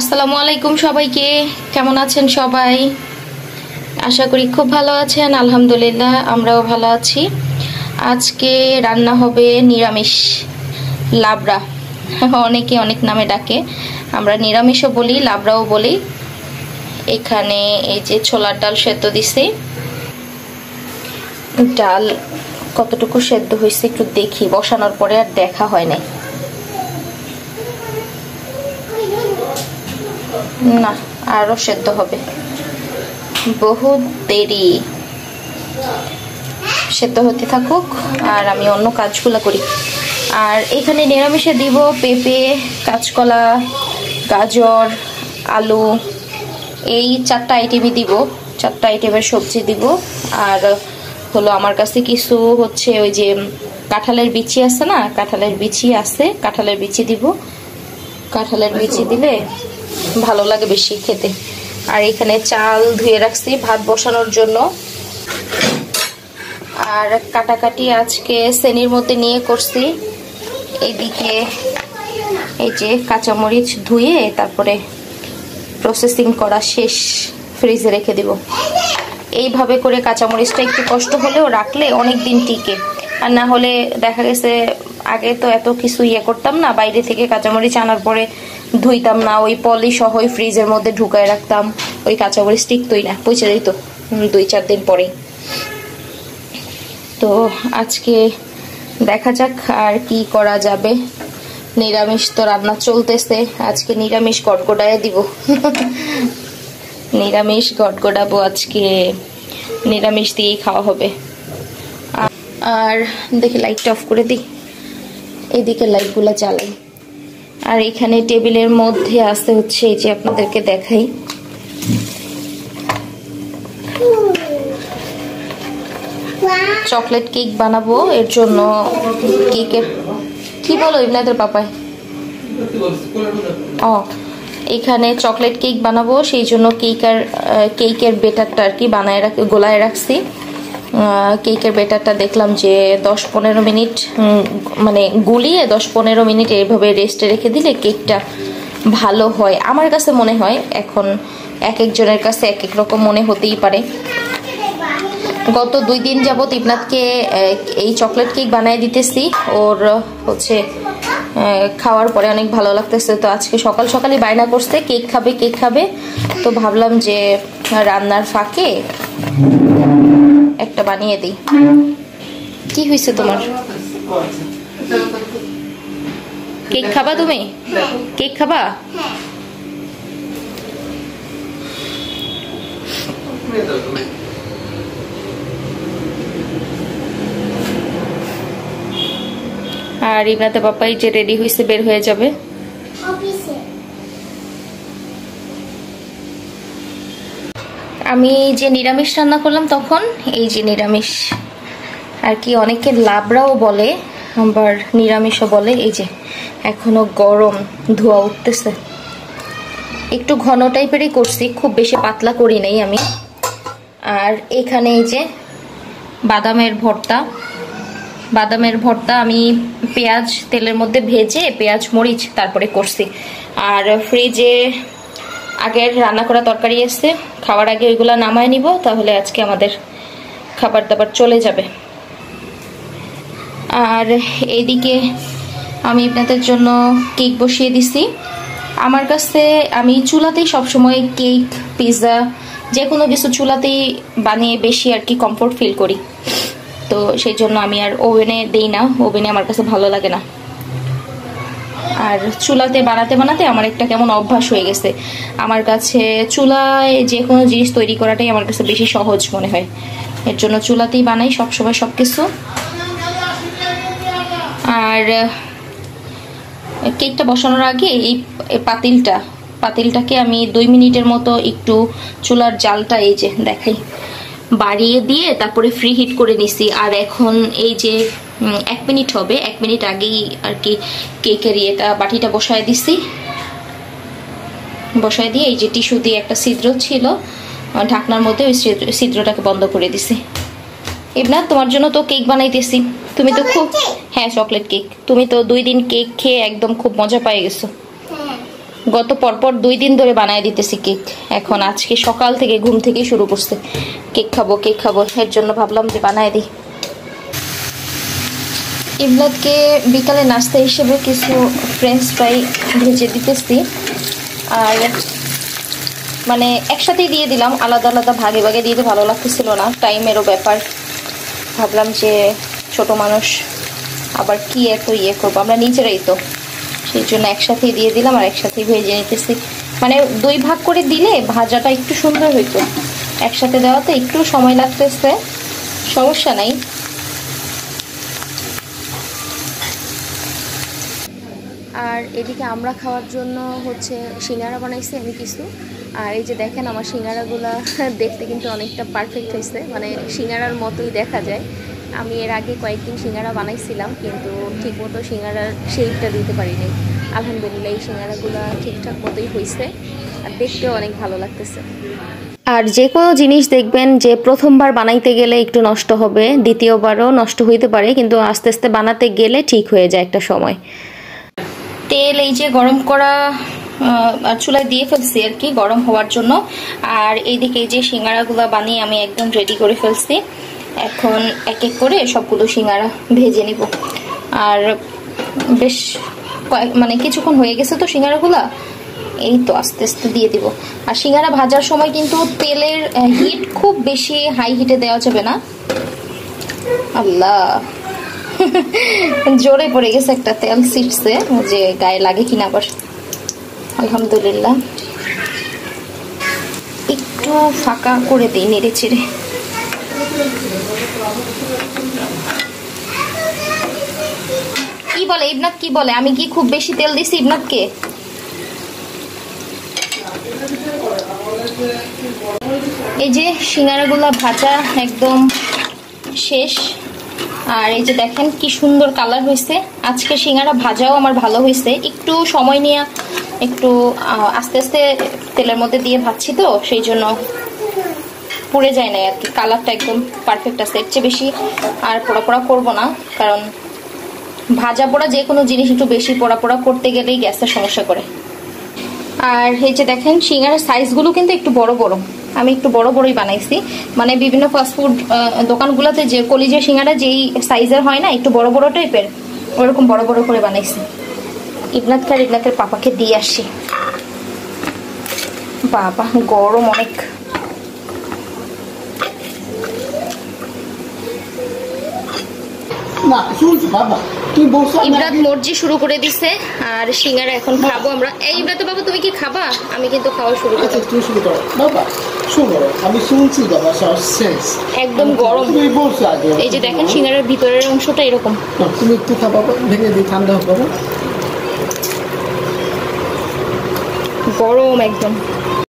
আসসালামু আলাইকুম সবাইকে। কেমন আছেন সবাই? আশা করি খুব ভালো আছেন, আলহামদুলিল্লাহ, আমরাও ভালো আছি। আজকে রান্না হবে নিরামিষ, লাবড়া। অনেকে অনেক নামে ডাকে। আমরা নিরামিষও বলি, লাবড়াও বলি। এখানে এই যে ছোলার ডাল সেদ্ধ দিছি। ডাল কতটুকু সেদ্ধ হয়েছে একটু দেখি, বসানোর পরে আর দেখা হয় নাই। না, আরও সেদ্ধ হবে। বহুত দেরি। সেদ্ধ হতে থাকুক, আর আমি অন্য কাজগুলো করি। আর এখানে নিরামিষে দিব পেঁপে, কাঁচকলা, গাজর, আলু। এই চারটা আইটেমই দিব। চারটা আইটেমের সবজি দিব। আর হলো আমার কাছে কিছু হচ্ছে ওই যে কাঁঠালের বিচি আছে না? কাঁঠালের বিচি আছে। কাঁঠালের বিচি দিব। কাঁঠালের বিচি দিলে ভালো লাগে বেশি খেতে। আর এখানে চাল ধুয়ে রাখছি ভাত বসানোর জন্য। আর কাটাকাটি আজকে শ্রেণির মধ্যে নিয়ে করছি। এইদিকে এই যে কাঁচামরিচ ধুয়ে তারপরে প্রসেসিং করা শেষ। ফ্রিজে রেখে দিব। এইভাবে করে কাঁচামরিচটা একটু কষ্ট হলেও রাখলে অনেক দিন টিকে। আর না হলে দেখা গেছে আগে তো এত কিছু ইয়ে করতাম না, বাইরে থেকে কাঁচামরিচ আনার পরে ধুইতাম না, ওই পলি সহ ফ্রিজের মধ্যে ঢুকায় রাখতাম। ওই কাঁচামরিচ টিকতই না পচে দিত দুই চার দিন পরে। তো আজকে দেখা যাক আর কি করা যাবে। নিরামিষ তো রান্না চলতেছে, আজকে নিরামিষ গটগোডায় দিব। নিরামিষ গটগোডাবো আজকে, নিরামিষ দিয়েই খাওয়া হবে। আর দেখি লাইটটা অফ করে দিই। এদিকে লাইটগুলো জ্বালাই। আর এখানে টেবিলের মধ্যে আসতে হচ্ছে এই যে আপনাদেরকে দেখাই। চকলেট কেক বানাবো, এর জন্য কেকের কি বলো ইবনাদের পাপায়? ও, এখানে চকলেট কেক বানাবো, সেই জন্য কেকের কেকের বেটারটা আর কি বানায় রাখ গোলায় রাখছি। কেকের বেটারটা দেখলাম যে দশ পনেরো মিনিট মানে গুলিয়ে দশ পনেরো মিনিট এইভাবে রেস্টে রেখে দিলে কেকটা ভালো হয়। আমার কাছে মনে হয় এখন এক একজনের কাছে এক এক রকম মনে হতেই পারে। গত দুই দিন যাবৎ ইবনাথকে এই চকলেট কেক বানিয়ে দিতেছি। ওর হচ্ছে খাওয়ার পরে অনেক ভালো লাগতেছে। তো আজকে সকাল সকালই বায়না করছে, কেক খাবে কেক খাবে। তো ভাবলাম যে রান্নার ফাঁকে একটা বানিয়ে দিই। কি হয়েছে তোমার? কেক খাবা তুমি? কেক খাবা? আর ইবনাতে পাপাই যে রেডি হয়েছে বের হয়ে যাবে। আমি যে নিরামিষ রান্না করলাম তখন, এই যে নিরামিষ। আর কি অনেকে লাবড়াও বলে, আবার নিরামিষও বলে, এই যে এখনও গরম, ধোয়া উঠতেছে। একটু ঘন টাইপেরই করছি, খুব বেশি পাতলা করি নাই আমি। আর এখানে এই যে বাদামের ভর্তা। বাদামের ভর্তা আমি পেঁয়াজ, তেলের মধ্যে ভেজে পেঁয়াজ, মরিচ তারপরে করছি। আর ফ্রিজে আগের রান্না করা তরকারি এসছে, খাওয়ার আগে ওইগুলো নামায় নিব, তাহলে আজকে আমাদের খাবার দাবার চলে যাবে। আর এইদিকে আমি আপনাদের জন্য কেক বসিয়ে দিছি। আমার কাছে, আমি চুলাতেই সবসময় কেক পিৎজা যে কোনো কিছু চুলাতেই বানিয়ে বেশি আর কি কমফোর্ট ফিল করি। তো সেই জন্য আমি আর ওভেনে দেই না, ওভেনে আমার কাছে ভালো লাগে না। আর চুলাতে বানাতে বানাতে আমার একটা কেমন অভ্যাস হয়ে গেছে। আমার কাছে চুলায় যে কোনো জিনিস তৈরি করাটাই আমার কাছে বেশি সহজ মনে হয়। এর জন্য চুলাতেই বানাই সবসময় সব কিছু আর, কেকটা বসানোর আগে এই পাতিলটা, পাতিলটাকে আমি দুই মিনিটের মতো একটু চুলার জালটা এই যে দেখাই, বাড়িয়ে দিয়ে তারপরে ফ্রি হিট করে নিছি। আর এখন এই যে এক মিনিট হবে এক মিনিট আগেই আর কি কেকের ইয়েটা বাটিটা বসায় দিছি। বসায় দিয়ে এই যে টিস্যু দিয়ে একটা ছিদ্র ছিল ঢাকনার মধ্যে ওই ছিদ্রটাকে বন্ধ করে দিছি। এবনা তোমার জন্য তো কেক বানাইতেছি। তুমি তো খুব হ্যাঁ চকলেট কেক তুমি তো দুই দিন কেক খেয়ে একদম খুব মজা পাই গেছো। গত পরপর দুই দিন ধরে বানায় দিতেছি কেক এখন আজকে সকাল থেকে ঘুম থেকেই শুরু করছে। কেক খাব কেক খাব। এর জন্য ভাবলাম যে বানায় দিই। ইমলাদকে বিকালে নাস্তা হিসেবে কিছু ফ্রেঞ্চ ফ্রাই ভেজে দিতেছি। আর মানে একসাথেই দিয়ে দিলাম, আলাদা আলাদা ভাগে ভাগে দিতে ভালো লাগতেছিল না। টাইমেরও ব্যাপার। ভাবলাম যে ছোট মানুষ আবার কি এত ইয়ে করব? আমরা নিজেরাই তো। সেই জন্য একসাথেই দিয়ে দিলাম আর একসাথেই ভেজে নিতেছি। মানে দুই ভাগ করে দিলে ভাজাটা একটু সুন্দর হইতো। একসাথে দেওয়াতে একটু সময় লাগতেছে। সমস্যা নাই। আর এদিকে আমরা খাওয়ার জন্য হচ্ছে সিঙ্গারা বানাইছি আমি কিছু। আর এই যে দেখেন আমার সিঙ্গারাগুলা দেখতে কিন্তু অনেকটা পারফেক্ট হয়েছে। মানে সিঙ্গারার মতোই দেখা যায়। আমি এর আগে কয়েকদিন সিঙ্গারা বানাইছিলাম, কিন্তু ঠিকমতো সিঙ্গারার শেপটা দিতে পারিনি। আলহামদুলিল্লাহ এই সিঙ্গারাগুলো ঠিকঠাক মতোই হয়েছে। আর দেখতেও অনেক ভালো লাগতেছে। আর যে কোনো জিনিস দেখবেন যে প্রথমবার বানাইতে গেলে একটু নষ্ট হবে, দ্বিতীয়বারও নষ্ট হইতে পারে, কিন্তু আস্তে আস্তে বানাতে গেলে ঠিক হয়ে যায় একটা সময়। তেল এই যে গরম করা চুলায় দিয়ে ফেলছি আর কি, গরম হওয়ার জন্য। আর এইদিকে এই যে সিঙ্গারাগুলো বানিয়ে আমি একদম রেডি করে ফেলছি। এখন এক এক করে সবগুলো সিঙ্গারা ভেজে নিব। আর বেশ মানে কিছুক্ষণ হয়ে গেছে তো সিঙ্গারাগুলা। এই তো আস্তে আস্তে দিয়ে দিব। আর সিঙ্গারা ভাজার সময় কিন্তু তেলের হিট খুব বেশি হাই হিটে দেওয়া যাবে না। আল্লাহ। জোরে পড়ে গেছে একটা তেল ছিটছে, যে গায়ে লাগে কিনা আবার। আলহামদুলিল্লাহ। একটু ফাঁকা করে দিই নেড়ে চেড়ে। কি বলে ইবনাথ কি বলে? আমি কি খুব বেশি তেল দিছি ইবনাথকে এই যে সিঙ্গারাগুলা ভাজা একদম শেষ। আর এই যে দেখেন কি সুন্দর কালার হয়েছে। আজকে সিঙ্গারা ভাজাও আমার ভালো হয়েছে। একটু সময় নিয়ে একটু আস্তে আস্তে তেলের মধ্যে দিয়ে ভাজছি তো, সেই জন্য পুড়ে যায় না আর কি। কালারটা একদম পারফেক্ট আছে। এর চেয়ে বেশি আর পোড়া পোড়া করব না, কারণ ভাজা পোড়া যে কোনো জিনিস একটু বেশি পোড়া পোড়া করতে গেলেই গ্যাসের সমস্যা করে। আর এই যে দেখেন, সিঙ্গারার সাইজগুলো কিন্তু একটু বড় বড়। আমি একটু বড় বড়ই বানাইছি। মানে বিভিন্ন ফাস্টফুড দোকানগুলোতে যে কলিজা সিঙ্গারা যেই সাইজের হয় না, একটু বড় বড় টাইপের ওরকম বড় বড় করে বানাইছি। ইবনাথ খার ইবনাথের পাপাকে দিয়ে আসি। বাবা, গরম অনেক। ইমরাত মর্জি শুরু করে দিছে আর সিঙ্গারা এখন খাব আমরা। এই ইমরাত বাবা তুমি কি খাবা? আমি কিন্তু খাওয়া শুরু করছি তুমি শুরু করো। বাবা শুনো আমি শুনছি বাবা সব শেষ। একদম গরম। তুমি বলছো আগে এই যে দেখেন সিঙ্গারার ভিতরের অংশটা এরকম। তুমি একটু খাবা ভেঙে দিই ঠান্ডা হবে গরম একদম।